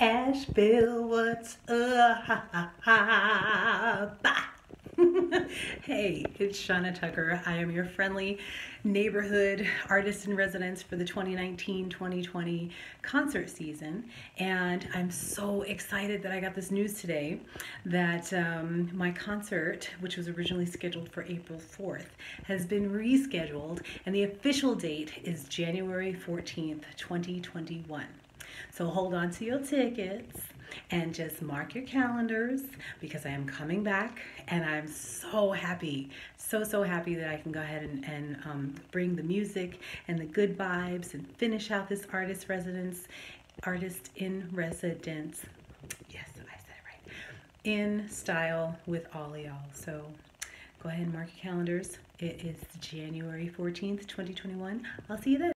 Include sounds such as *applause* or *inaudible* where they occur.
Asheville, what's up? *laughs* hey, it's Shana Tucker. I am your friendly neighborhood artist in residence for the 2019-2020 concert season. And I'm so excited that I got this news today that um, my concert, which was originally scheduled for April 4th, has been rescheduled and the official date is January 14th, 2021. So hold on to your tickets and just mark your calendars because I am coming back and I'm so happy, so, so happy that I can go ahead and, and um, bring the music and the good vibes and finish out this artist residence, artist in residence. Yes, I said it right. In style with all y'all. So go ahead and mark your calendars. It is January 14th, 2021. I'll see you then.